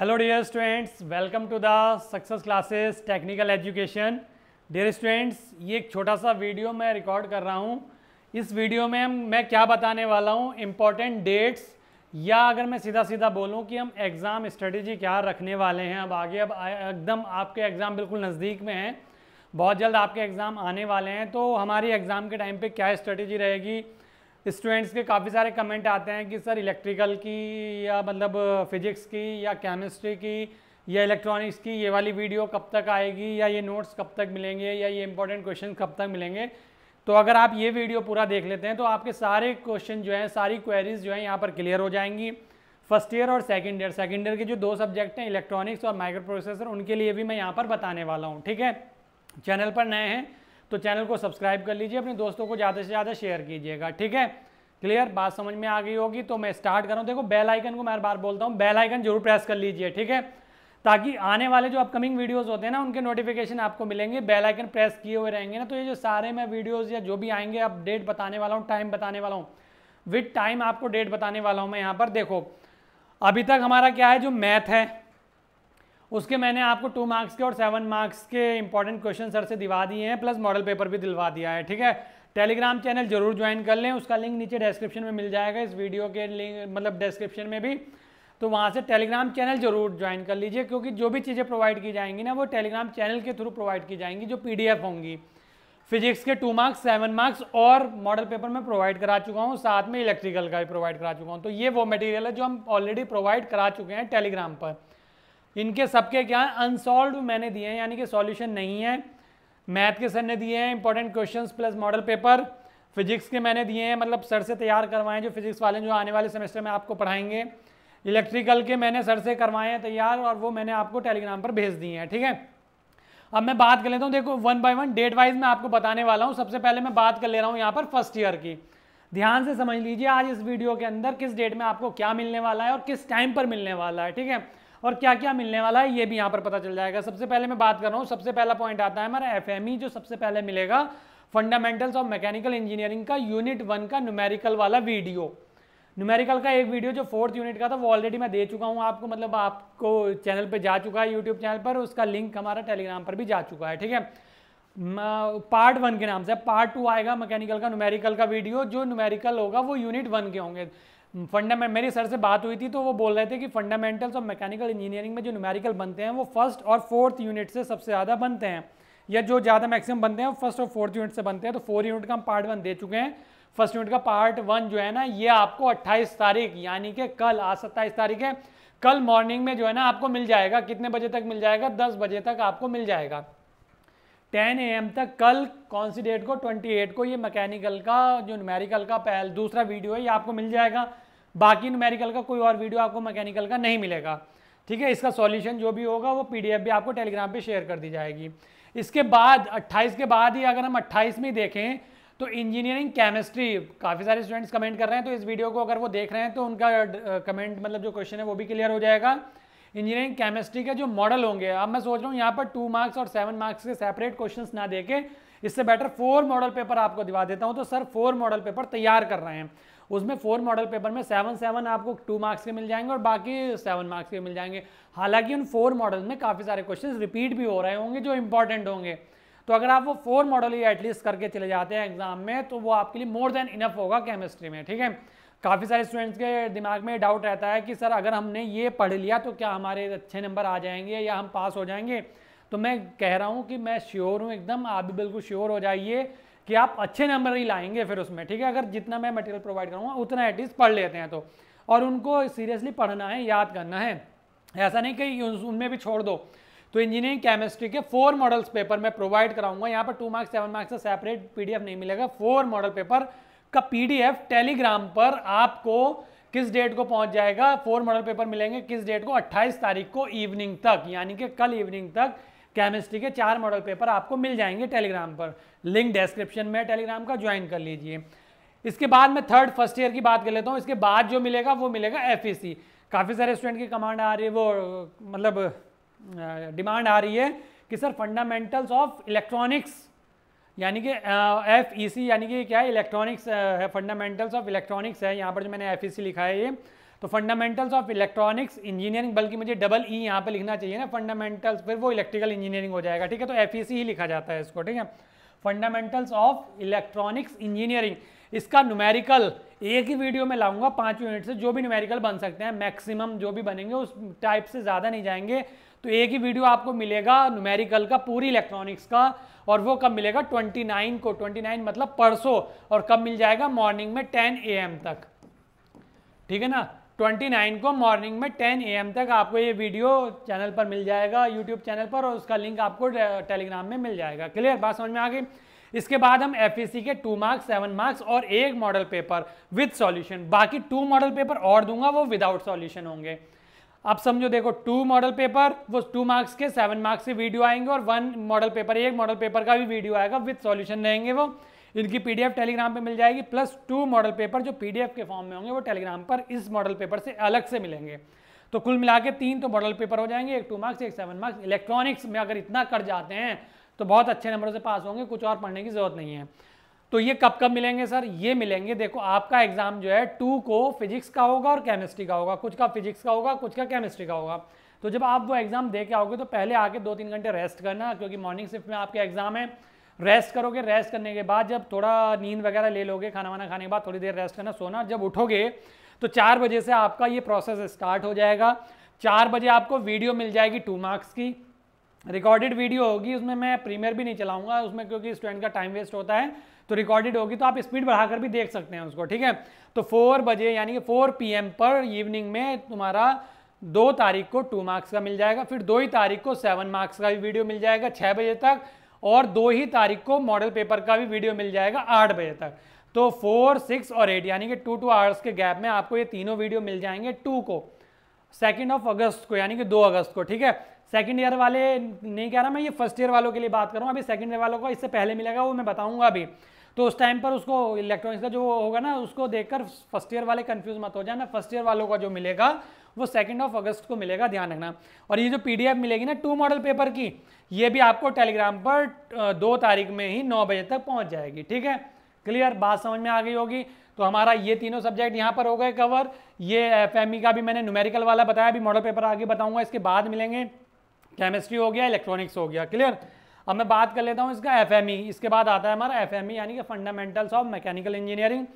Hello dear students welcome to the success classes technical education dear students ये एक छोटा सा वीडियो मैं रिकॉर्ड कर रहा हूँ। इस वीडियो में हम मैं क्या बताने वाला हूँ? इंपॉर्टेंट डेट्स या अगर मैं सीधा सीधा बोलूँ कि हम एग्ज़ाम स्ट्रेटेजी क्या रखने वाले हैं? अब आगे अब एकदम आपके एग्ज़ाम बिल्कुल नज़दीक में हैं। बहुत जल्द आपके एग्ज़ाम आने वाले हैं। तो हमारी एग्ज़ाम के टाइम पर क्या स्ट्रेटेजी रहेगी? स्टूडेंट्स के काफ़ी सारे कमेंट आते हैं कि, सर इलेक्ट्रिकल की या मतलब फिजिक्स की या केमिस्ट्री की या इलेक्ट्रॉनिक्स की ये वाली वीडियो कब तक आएगी या ये नोट्स कब तक मिलेंगे या ये इंपॉर्टेंट क्वेश्चन कब तक मिलेंगे? तो अगर आप ये वीडियो पूरा देख लेते हैं तो आपके सारे क्वेश्चन जो हैं, सारी क्वेरीज जो हैं यहाँ पर क्लियर हो जाएँगी। फ़र्स्ट ईयर और सेकेंड ईयर सेकेंड ईयर के जो दो सब्जेक्ट हैं इलेक्ट्रॉनिक्स और माइक्रो प्रोसेसर उनके लिए भी मैं यहाँ पर बताने वाला हूँ, ठीक है? चैनल पर नए हैं तो चैनल को सब्सक्राइब कर लीजिए, अपने दोस्तों को ज़्यादा से ज़्यादा शेयर कीजिएगा, ठीक है? क्लियर बात समझ में आ गई होगी तो मैं स्टार्ट कर रहा हूँ। देखो बेल आइकन को मैं हर बार बोलता हूँ बेल आइकन ज़रूर प्रेस कर लीजिए, ठीक है? ताकि आने वाले जो अपकमिंग वीडियोस होते हैं ना, उनके नोटिफिकेशन आपको मिलेंगे बेल आइकन प्रेस किए हुए रहेंगे ना तो ये जो सारे मैं वीडियोस या जो भी आएँगे, अब डेट बताने वाला हूँ टाइम बताने वाला हूँ। विथ टाइम आपको डेट बताने वाला हूँ मैं यहाँ पर, देखो, अभी तक हमारा क्या है, जो मैथ है उसके मैंने आपको टू मार्क्स के और सेवन मार्क्स के इंपॉर्टेंट क्वेश्चन सर से दिवा दिए हैं प्लस मॉडल पेपर भी दिलवा दिया है, ठीक है? टेलीग्राम चैनल ज़रूर ज्वाइन कर लें, उसका लिंक नीचे डिस्क्रिप्शन में मिल जाएगा, इस वीडियो के लिंक मतलब डिस्क्रिप्शन में भी। तो वहाँ से टेलीग्राम चैनल ज़रूर ज्वाइन कर लीजिए, क्योंकि जो भी चीज़ें प्रोवाइड की जाएँगी ना, वो टेलीग्राम चैनल के थ्रू प्रोवाइड की जाएँगी, जो पीडीएफ होंगी। फिजिक्स के टू मार्क्स सेवन मार्क्स और मॉडल पेपर में प्रोवाइड करा चुका हूँ, साथ में इलेक्ट्रिकल का भी प्रोवाइड करा चुका हूँ। तो ये वो मटेरियल है जो हम ऑलरेडी प्रोवाइड करा चुके हैं टेलीग्राम पर। इनके सबके क्या है? अनसॉल्व मैंने दिए हैं, यानी कि सॉल्यूशन नहीं है। मैथ के सर ने दिए हैं important question plus model paper physics के मैंने दिए हैं मतलब सर से तैयार करवाएँ जो फिजिक्स वाले जो आने वाले सेमेस्टर में आपको पढ़ाएँगे। इलेक्ट्रिकल के मैंने सर से करवाए हैं तैयार और वो मैंने आपको टेलीग्राम पर भेज दिए हैं, ठीक है? अब मैं बात कर लेता हूँ, देखो one by one date wise मैं आपको बताने वाला हूँ। सबसे पहले मैं बात कर ले रहा हूँ यहाँ पर फ़र्स्ट ईयर की। ध्यान से समझ लीजिए, आज इस वीडियो के अंदर किस डेट में आपको क्या मिलने वाला है और किस टाइम पर मिलने वाला है, ठीक है? और क्या क्या मिलने वाला है, ये भी यहाँ पर पता चल जाएगा। सबसे पहले मैं बात कर रहा हूँ, सबसे पहला पॉइंट आता है हमारा एफएमई जो सबसे पहले मिलेगा फंडामेंटल्स ऑफ़ मैकेनिकल इंजीनियरिंग का यूनिट वन का न्यूमेरिकल वाला वीडियो न्यूमेरिकल का एक वीडियो जो फोर्थ यूनिट का था, वो ऑलरेडी मैं दे चुका हूँ आपको मतलब आपको चैनल पे जा चुका है यूट्यूब चैनल पर, उसका लिंक हमारा टेलीग्राम पर भी जा चुका है, ठीक है? पार्ट वन के नाम से पार्ट टू आएगा मैकेनिकल का न्यूमेरिकल का वीडियो जो न्यूमेरिकल होगा, वो यूनिट वन के होंगे। फंडामेंट मेरी सर से बात हुई थी तो वो बोल रहे थे कि फंडामेंटल्स ऑफ़ मैकेनिकल इंजीनियरिंग में जो न्यूमेरिकल बनते हैं, वो फ़र्स्ट और फोर्थ यूनिट से सबसे ज़्यादा बनते हैं। या जो ज़्यादा मैक्सिमम बनते हैं, वो फ़र्स्ट और फोर्थ यूनिट से बनते हैं। तो फोर यूनिट का हम पार्ट वन दे चुके हैं। फ़र्स्ट यूनिट का पार्ट वन जो है ना, ये आपको 28 तारीख, यानी कि कल, आज सत्ताईस तारीख है। कल मॉर्निंग में जो है ना, आपको मिल जाएगा। कितने बजे तक मिल जाएगा? 10 बजे तक आपको मिल जाएगा। 10 एम तक, कल कौन सी डेट को? 28 को। ये मैकेनिकल का, जो न्यूमेरिकल का पहल, दूसरा वीडियो है, ये आपको मिल जाएगा। बाकी न्यूमेरिकल का कोई और वीडियो आपको मैकेनिकल का नहीं मिलेगा। ठीक है? इसका सॉल्यूशन जो भी होगा, वो पीडीएफ भी आपको टेलीग्राम पे शेयर कर दी जाएगी। इसके बाद 28 के बाद ही अगर हम 28 में देखें तो इंजीनियरिंग केमिस्ट्री काफ़ी सारे स्टूडेंट्स कमेंट कर रहे हैं तो इस वीडियो को अगर वो देख रहे हैं तो उनका कमेंट मतलब जो क्वेश्चन है, वो भी क्लियर हो जाएगा। इंजीनियरिंग केमिस्ट्री के जो मॉडल होंगे, अब मैं सोच रहा हूँ यहाँ पर टू मार्क्स और सेवन मार्क्स के सेपरेट क्वेश्चन ना देके इससे बेटर फोर मॉडल पेपर आपको दिवा देता हूँ। तो सर फोर मॉडल पेपर तैयार कर रहे हैं। उसमें फोर मॉडल पेपर में सेवन सेवन आपको टू मार्क्स के मिल जाएँगे और बाकी सेवन मार्क्स के मिल जाएँगे। हालाँकि उन फोर मॉडल में काफ़ी सारे क्वेश्चन रिपीट भी हो रहे होंगे, जो इंपॉर्टेंट होंगे। तो अगर आप वो फोर मॉडल ही एटलीस्ट करके चले जाते हैं एग्ज़ाम में तो वो आपके लिए मोर देन इनफ होगा केमिस्ट्री में, ठीक है? काफ़ी सारे स्टूडेंट्स के दिमाग में डाउट रहता है कि, सर, अगर हमने ये पढ़ लिया तो क्या हमारे अच्छे नंबर आ जाएँगे या हम पास हो जाएँगे? तो मैं कह रहा हूँ कि मैं श्योर हूँ एकदम, आप भी बिल्कुल श्योर हो जाइए कि आप अच्छे नंबर ही लाएँगे फिर उसमें, ठीक है? अगर जितना मैं मटेरियल प्रोवाइड करूँगा, उतना एटलीस्ट पढ़ लेते हैं तो। और उनको सीरियसली पढ़ना है, याद करना है। ऐसा नहीं कि उनमें भी छोड़ दो। तो इंजीनियरिंग केमिस्ट्री के फोर मॉडल्स पेपर मैं प्रोवाइड कराऊँगा। यहाँ पर टू मार्क्स सेवन मार्क्स का सेपरेट पीडीएफ नहीं मिलेगा। फोर मॉडल पेपर का पीडीएफ टेलीग्राम पर आपको किस डेट को पहुँच जाएगा? फोर मॉडल पेपर मिलेंगे किस डेट को? 28 तारीख को इवनिंग तक, यानी कि कल इवनिंग तक केमिस्ट्री के चार मॉडल पेपर आपको मिल जाएँगे टेलीग्राम पर। लिंक डिस्क्रिप्शन में टेलीग्राम का ज्वाइन कर लीजिए। इसके बाद मैं थर्ड फ़र्स्ट ईयर की बात कर लेता हूँ। इसके बाद जो मिलेगा, वो मिलेगा एफईसी काफ़ी सारे स्टूडेंट की कमांड आ रही है, वो मतलब डिमांड आ रही है कि सर फंडामेंटल्स ऑफ़ इलेक्ट्रॉनिक्स यानी कि एफ़ ई सी यानी कि क्या है इलेक्ट्रॉनिक्स है फंडामेंटल्स ऑफ़ इलेक्ट्रॉनिक्स है। यहाँ पर जो मैंने एफ़ ई सी लिखा है ये तो फंडामेंटल्स ऑफ़ इलेक्ट्रॉनिक्स इंजीनियरिंग बल्कि मुझे डबल ई e यहाँ पे लिखना चाहिए ना फंडामेंटल्स फिर वो इलेक्ट्रिकल इंजीनियरिंग हो जाएगा। ठीक है तो एफ़ e ही लिखा जाता है इसको, ठीक है? फंडामेंटल्स ऑफ़ इलेक्ट्रॉनिक्स इंजीनियरिंग इसका न्यूमेरिकल एक ही वीडियो में लाऊँगा, पाँच मिनट से, जो भी न्यूमेरिकल बन सकते हैं मैक्सिमम जो भी बनेंगे, उस टाइप से ज़्यादा नहीं जाएँगे। तो एक ही वीडियो आपको मिलेगा न्यूमेरिकल का, पूरी इलेक्ट्रॉनिक्स का, और वो कब मिलेगा? 29 को 29 मतलब परसों, और कब मिल जाएगा? मॉर्निंग में 10 एम तक। ठीक है ना? 29 को मॉर्निंग में 10 एम तक आपको ये वीडियो चैनल पर मिल जाएगा यूट्यूब चैनल पर, और उसका लिंक आपको टेलीग्राम में मिल जाएगा। क्लियर बात समझ में आ गई? इसके बाद हम एफ़ के टू मार्क्स सेवन मार्क्स और एक मॉडल पेपर विद सॉल्यूशन बाकी टू मॉडल पेपर और दूँगा, वो विदाउट सॉल्यूशन होंगे। अब समझो, देखो टू मॉडल पेपर वो टू मार्क्स के सेवन मार्क्स के वीडियो आएँगे और वन मॉडल पेपर एक मॉडल पेपर का भी वीडियो आएगा विद सॉल्यूशन रहेंगे वो। इनकी पीडीएफ टेलीग्राम पे मिल जाएगी प्लस टू मॉडल पेपर जो पीडीएफ के फॉर्म में होंगे, वो टेलीग्राम पर इस मॉडल पेपर से अलग से मिलेंगे। तो कुल मिला के तीन तो मॉडल पेपर हो जाएँगे, एक टू मार्क्स एक सेवन मार्क्स इलेक्ट्रॉनिक्स में अगर इतना कर जाते हैं तो बहुत अच्छे नंबरों से पास होंगे, कुछ और पढ़ने की ज़रूरत नहीं है। तो ये कब कब मिलेंगे सर? ये मिलेंगे, देखो, आपका एग्ज़ाम जो है, टू को फिजिक्स का होगा और केमिस्ट्री का होगा। कुछ का फिजिक्स का होगा, कुछ का केमिस्ट्री का होगा। तो जब आप वो एग्ज़ाम दे के आओगे तो पहले आके दो तीन घंटे रेस्ट करना, क्योंकि मॉर्निंग शिफ्ट में आपके एग्ज़ाम है। रेस्ट करोगे रेस्ट करने के बाद जब थोड़ा नींद वगैरह ले लोगे, खाना वाना खाने के बाद थोड़ी देर रेस्ट करना, सोना, जब उठोगे तो चार बजे से आपका ये प्रोसेस स्टार्ट हो जाएगा। चार बजे आपको वीडियो मिल जाएगी टू मार्क्स की। रिकॉर्डेड वीडियो होगी, उसमें मैं प्रीमियर भी नहीं चलाऊँगा, उसमें क्योंकि स्टूडेंट का टाइम वेस्ट होता है तो रिकॉर्डेड होगी तो आप स्पीड बढ़ाकर भी देख सकते हैं उसको, ठीक है? तो फोर बजे, यानी कि फोर पीएम पर इवनिंग में तुम्हारा दो तारीख को टू मार्क्स का मिल जाएगा, फिर दो ही तारीख को सेवन मार्क्स का भी वीडियो मिल जाएगा छः बजे तक, और दो ही तारीख को मॉडल पेपर का भी वीडियो मिल जाएगा आठ बजे तक। तो फोर सिक्स और एट यानी कि टू टू आवर्स के गैप में आपको ये तीनों वीडियो मिल जाएँगे टू को सेकेंड ऑफ़ अगस्त को, यानी कि दो अगस्त को, ठीक है? सेकंड ईयर वाले, नहीं कह रहा मैं ये फ़र्स्ट ईयर वालों के लिए बात करूँ अभी सेकंड ईयर वालों को इससे पहले मिलेगा, वो मैं बताऊँगा अभी। तो उस टाइम पर उसको इलेक्ट्रॉनिक्स का जो होगा ना, उसको देखकर फ़र्स्ट ईयर वाले कंफ्यूज मत हो जाना। फ़र्स्ट ईयर वालों का जो मिलेगा, वो सेकंड ऑफ़ अगस्त को मिलेगा, ध्यान रखना। और ये जो पीडीएफ मिलेगी ना टू मॉडल पेपर की, ये भी आपको टेलीग्राम पर दो तारीख में ही नौ बजे तक पहुँच जाएगी, ठीक है? क्लियर बात समझ में आ गई होगी? तो हमारा ये तीनों सब्जेक्ट यहाँ पर हो गए कवर ये एफ़ e का भी मैंने न्यूमेरिकल वाला बताया, अभी मॉडल पेपर आगे बताऊँगा, इसके बाद मिलेंगे। केमिस्ट्री हो गया इलेक्ट्रॉनिक्स हो गया क्लियर अब मैं बात कर लेता हूँ इसका एफ़ e, इसके बाद आता है हमारा एफ़ e, यानी कि फंडामेंटल्स ऑफ़ मैकेनिकल इंजीनियरिंग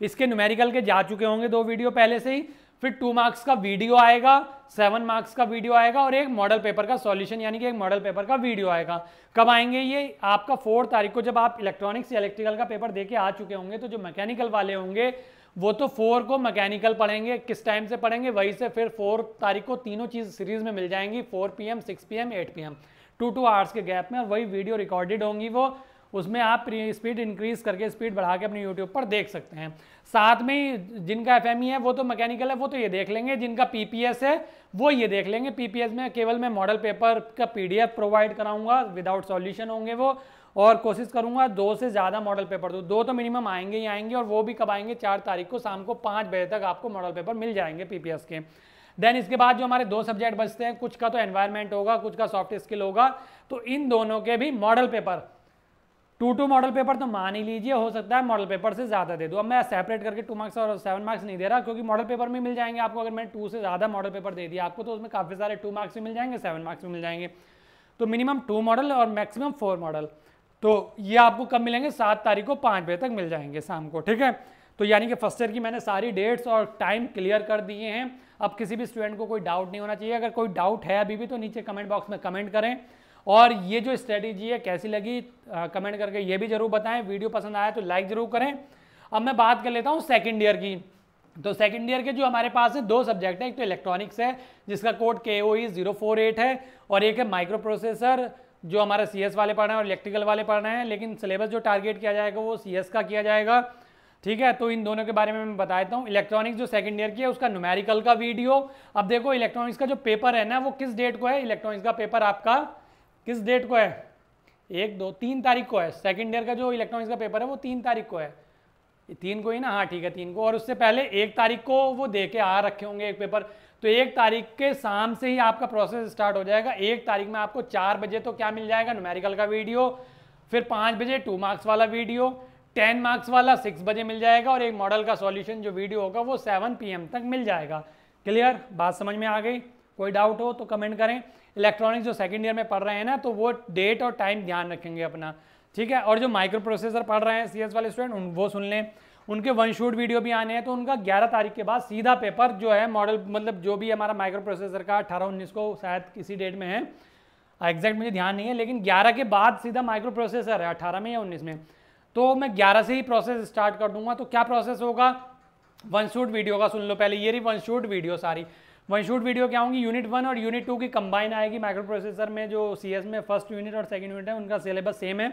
इसके न्यूमेरिकल के जा चुके होंगे दो वीडियो पहले से ही फिर टू मार्क्स का वीडियो आएगा सेवन मार्क्स का वीडियो आएगा और एक मॉडल पेपर का सॉल्यूशन यानी कि एक मॉडल पेपर का वीडियो आएगा. कब आएँगे ये? आपका फोर्थ तारीख को जब आप इलेक्ट्रॉनिक्स या इलेक्ट्रिकल का पेपर देके आ चुके होंगे तो जो मैकेनिकल वाले होंगे वो तो फोर को मैकेनिकल पढ़ेंगे, किस टाइम से पढ़ेंगे? वही से फिर फोर तारीख को तीनों चीज़ सीरीज़ में मिल जाएँगी four P M six P M eight P M two two hours के गैप में, और वही वीडियो रिकॉर्डेड होंगी वो, उसमें आप स्पीड इंक्रीज करके स्पीड बढ़ा के अपने यूट्यूब पर देख सकते हैं। साथ में जिनका एफएमई है, वो तो मैकेनिकल है, वो तो ये देख लेंगे। जिनका पीपीएस है, वो ये देख लेंगे। पीपीएस में केवल मैं मॉडल पेपर का पीडीएफ प्रोवाइड कराऊँगा विदाउट सॉल्यूशन होंगे वो, और कोशिश करूँगा दो से ज़्यादा मॉडल पेपर दो। दो तो मिनिमम आएँगे ही आएँगे, और वो भी कब आएँगे? चार तारीख को, शाम को पाँच बजे तक आपको मॉडल पेपर मिल जाएँगे पीपीएस के। देन इसके बाद जो हमारे दो सब्जेक्ट बचते हैं, कुछ का तो एनवायरमेंट होगा, कुछ का सॉफ्ट स्किल होगा। तो इन दोनों के भी model paper two two model paper तो मान ही लीजिए, हो सकता है मॉडल पेपर से ज़्यादा दे दो। अब मैं सेपरेट करके टू मार्क्स और सेवन मार्क्स नहीं दे रहा, क्योंकि मॉडल पेपर में मिल जाएँगे आपको। अगर मैंने टू से ज़्यादा मॉडल पेपर दे दिया आपको तो उसमें काफ़ी सारे टू मार्क्स भी मिल जाएँगे सेवन मार्क्स भी मिल जाएँगे। तो मिनिमम टू मॉडल और मैक्सिमम फोर मॉडल तो ये आपको कब मिलेंगे? सात तारीख को पाँच बजे तक मिल जाएँगे शाम को, ठीक है? तो यानी कि फ़र्स्ट ईयर की मैंने सारी डेट्स और टाइम क्लियर कर दिए हैं। अब किसी भी स्टूडेंट को कोई डाउट नहीं होना चाहिए। अगर कोई डाउट है अभी भी तो नीचे कमेंट बॉक्स में कमेंट करें। और ये जो स्ट्रेटेजी है कैसी लगी आ, कमेंट करके ये भी ज़रूर बताएँ। वीडियो पसंद आया तो लाइक ज़रूर करें। अब मैं बात कर लेता हूँ सेकेंड ईयर की। तो सेकेंड ईयर के जो हमारे पास है दो सब्जेक्ट है एक तो इलेक्ट्रॉनिक्स है जिसका कोड के ओ ज़ीरो फोर एट है और एक है माइक्रो प्रोसेसर जो हमारा सी एस वाले पढ़ना है और इलेक्ट्रिकल वाले पढ़ना है। लेकिन सिलेबस जो टारगेट किया जाएगा वो सी एस का किया जाएगा। ठीक है तो इन दोनों के बारे में मैं बता देता हूँ। इलेक्ट्रॉनिक्स जो सेकंड ईयर की है उसका न्यूमेरिकल का वीडियो अब देखो इलेक्ट्रॉनिक्स का जो पेपर है ना वो किस डेट को है? इलेक्ट्रॉनिक्स का पेपर आपका किस डेट को है? एक, दो, तीन तारीख को है। सेकेंड ईयर का जो इलेक्ट्रॉनिक्स का पेपर है, वो तीन तारीख को है। तीन को ही ना? हाँ ठीक है, तीन को। और उससे पहले एक तारीख को वो दे के आ रखे होंगे एक पेपर तो एक तारीख के शाम से ही आपका प्रोसेस स्टार्ट हो जाएगा। एक तारीख में आपको चार बजे तो क्या मिल जाएगा? न्यूमेरिकल का वीडियो फिर पाँच बजे टू मार्क्स वाला वीडियो टेन मार्क्स वाला सिक्स बजे मिल जाएगा। और एक मॉडल का सॉल्यूशन जो वीडियो होगा, वो सेवन पी तक मिल जाएगा। क्लियर बात समझ में आ गई? कोई डाउट हो तो कमेंट करें। इलेक्ट्रॉनिक्स जो सेकेंड ईयर में पढ़ रहे हैं ना तो वो डेट और टाइम ध्यान रखेंगे अपना, ठीक है? और जो माइक्रो प्रोसेसर पढ़ रहे हैं सीएस वाले स्टूडेंट वो सुन लें। उनके वन शूट वीडियो भी आने हैं तो उनका 11 तारीख के बाद सीधा पेपर जो है मॉडल मतलब जो भी हमारा माइक्रो प्रोसेसर का अठारह उन्नीस को शायद किसी डेट में है एग्जैक्ट मुझे ध्यान नहीं है, लेकिन 11 के बाद सीधा माइक्रो प्रोसेसर है, अठारह में या उन्नीस में। तो मैं 11 से ही प्रोसेस स्टार्ट कर दूँगा तो क्या प्रोसेस होगा? वन शूट वीडियो का सुन लो पहले, ये रही वन शूट वीडियो सारी। वन शूट वीडियो क्या होंगी? यूनिट वन और यूनिट टू की कंबाइन आएगी माइक्रो प्रोसेसर में, जो सीएस में फ़र्स्ट यूनिट और सेकेंड यूनिट है, उनका सिलेबस सेम है।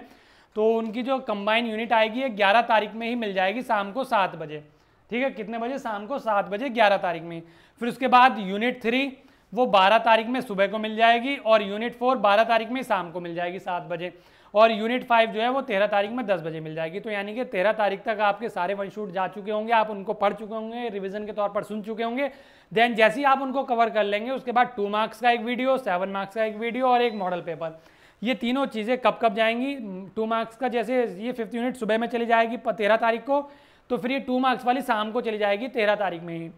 तो उनकी जो कंबाइन यूनिट आएगी ग्यारह तारीख में ही मिल जाएगी, शाम को सात बजे। ठीक है? कितने बजे? शाम को सात बजे, ग्यारह तारीख में। फिर उसके बाद यूनिट थ्री वो बारह तारीख में सुबह को मिल जाएगी और यूनिट फोर बारह तारीख में शाम को मिल जाएगी सात बजे। और यूनिट फाइव जो है वो तेरह तारीख में दस बजे मिल जाएगी। तो यानी कि तेरह तारीख तक आपके सारे वन शूट जा चुके होंगे, आप उनको पढ़ चुके होंगे रिविजन के तौर पर सुन चुके होंगे। देन जैसे ही आप उनको कवर कर लेंगे, उसके बाद टू मार्क्स का एक वीडियो सेवन मार्क्स का एक वीडियो और एक मॉडल पेपर ये तीनों चीज़ें कब कब जाएँगी? टू मार्क्स का जैसे ये फिफ्थ यूनिट सुबह में चली जाएगी तेरह तारीख को तो फिर ये टू मार्क्स वाली शाम को चली जाएगी तेरह तारीख में ही।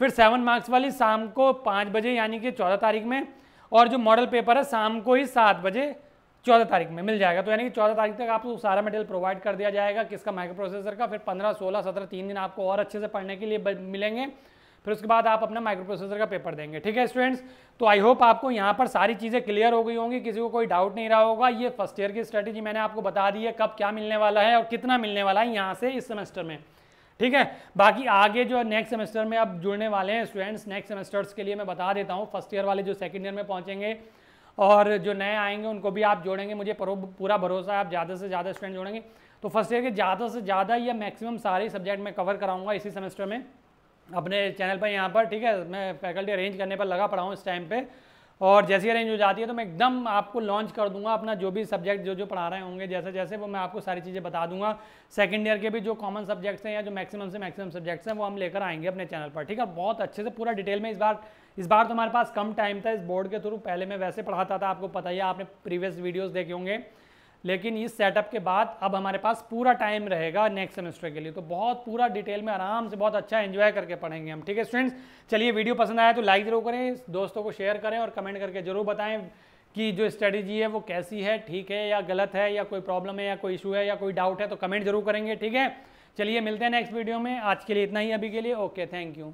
फिर सेवन मार्क्स वाली शाम को पाँच बजे, यानी कि चौदह तारीख में, और जो मॉडल पेपर है, शाम को ही सात बजे चौदह तारीख में, मिल जाएगा। तो यानी कि चौदह तारीख तक आपको सारा मटेरियल प्रोवाइड कर दिया जाएगा, किसका माइक्रो प्रोसेसर का, फिर पंद्रह, सोलह, सत्रह, तीन दिन आपको और अच्छे से पढ़ने के लिए मिलेंगे। फिर उसके बाद आप अपना माइक्रो प्रोसेसर का पेपर देंगे। ठीक है स्टूडेंट्स तो आई होप आपको यहाँ पर सारी चीज़ें क्लियर हो गई होंगी, किसी को कोई डाउट नहीं रहा होगा। ये फ़र्स्ट ईयर की स्ट्रेटेजी मैंने आपको बता दी है कब क्या मिलने वाला है और कितना मिलने वाला है यहाँ से इस सेमेस्टर में। ठीक है, बाकी आगे जो नेक्स्ट सेमेस्टर में अब जुड़ने वाले हैं स्टूडेंट्स नेक्स्ट सेमेस्टर्स के लिए मैं बता देता हूँ। फ़र्स्ट ईयर वाले जो सेकेंड ईयर में पहुँचेंगे और जो नए आएँगे, उनको भी आप जोड़ेंगे। मुझे पूरा भरोसा है, आप ज़्यादा से ज़्यादा स्टूडेंट जोड़ेंगे। तो फ़र्स्ट ईयर के ज़्यादा से ज़्यादा या मैक्सिमम सारे सब्जेक्ट मैं कवर कराऊँगा इसी सेमेस्टर में। अपने चैनल पर यहाँ पर, ठीक है? मैं फैकल्टी अरेंज करने पर लगा पड़ा हूँ इस टाइम पे। और जैसी अरेंज हो जाती है तो मैं एकदम आपको लॉन्च कर दूँगा अपना जो भी सब्जेक्ट जो जो पढ़ा रहे होंगे, जैसे जैसे वो मैं आपको सारी चीज़ें बता दूँगा। सेकंड ईयर के भी जो कॉमन सब्जेक्ट्स हैं या जो मैक्सिमम से मैक्सिमम सब्जेक्ट्स हैं, वो हम लेकर आएँगे अपने चैनल पर, ठीक है? बहुत अच्छे से पूरा डिटेल में इस बार इस बार तो हमारे पास कम टाइम था, इस बोर्ड के थ्रू पहले मैं वैसे पढ़ाता था, आपको पता ही है, आपने प्रीवियस वीडियोज़ देखे होंगे। लेकिन इस सेटअप के बाद अब हमारे पास पूरा टाइम रहेगा नेक्स्ट सेमेस्टर के लिए। तो बहुत पूरा डिटेल में आराम से बहुत अच्छा एंजॉय करके पढ़ेंगे हम, ठीक है स्टूडेंट्स चलिए वीडियो पसंद आया तो लाइक ज़रूर करें, दोस्तों को शेयर करें और कमेंट करके ज़रूर बताएँ कि जो स्ट्रेटेजी है वो कैसी है, ठीक है या गलत है या कोई प्रॉब्लम है या कोई इशू है या कोई डाउट है तो कमेंट ज़रूर करेंगे, ठीक है? चलिए मिलते हैं नेक्स्ट वीडियो में। आज के लिए इतना ही, अभी के लिए। Okay thank you